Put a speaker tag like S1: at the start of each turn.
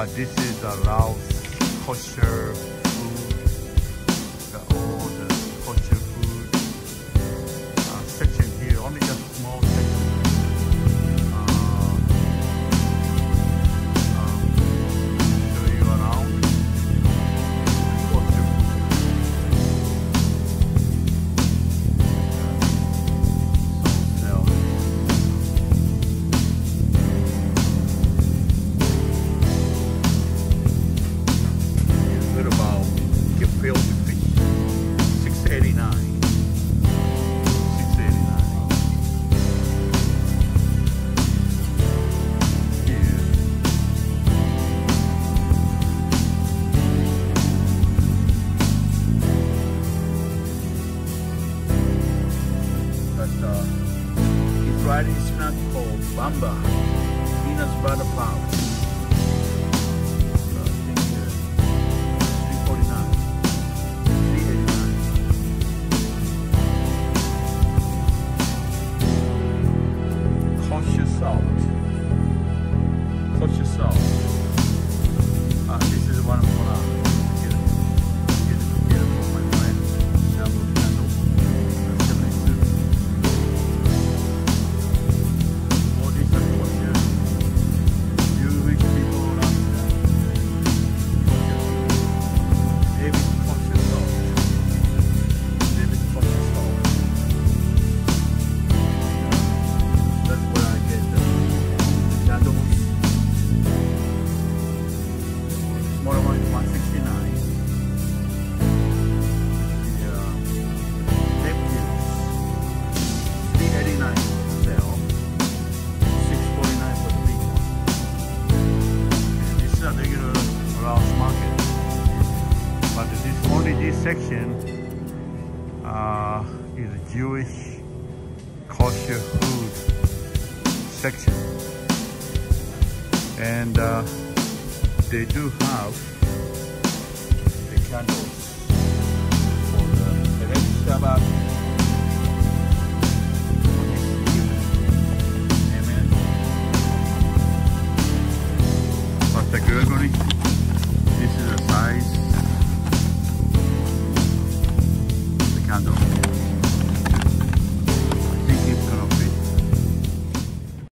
S1: Uh, this is a Laos kosher Uh, it's Friday snack called Bamba. Peanuts butter pouch. Smaller one is 169. The uh, Neptunes, 389 sale. 649 for the big one. This is a regular market. But this only this section uh, is a Jewish kosher food section. And uh, they do have the candles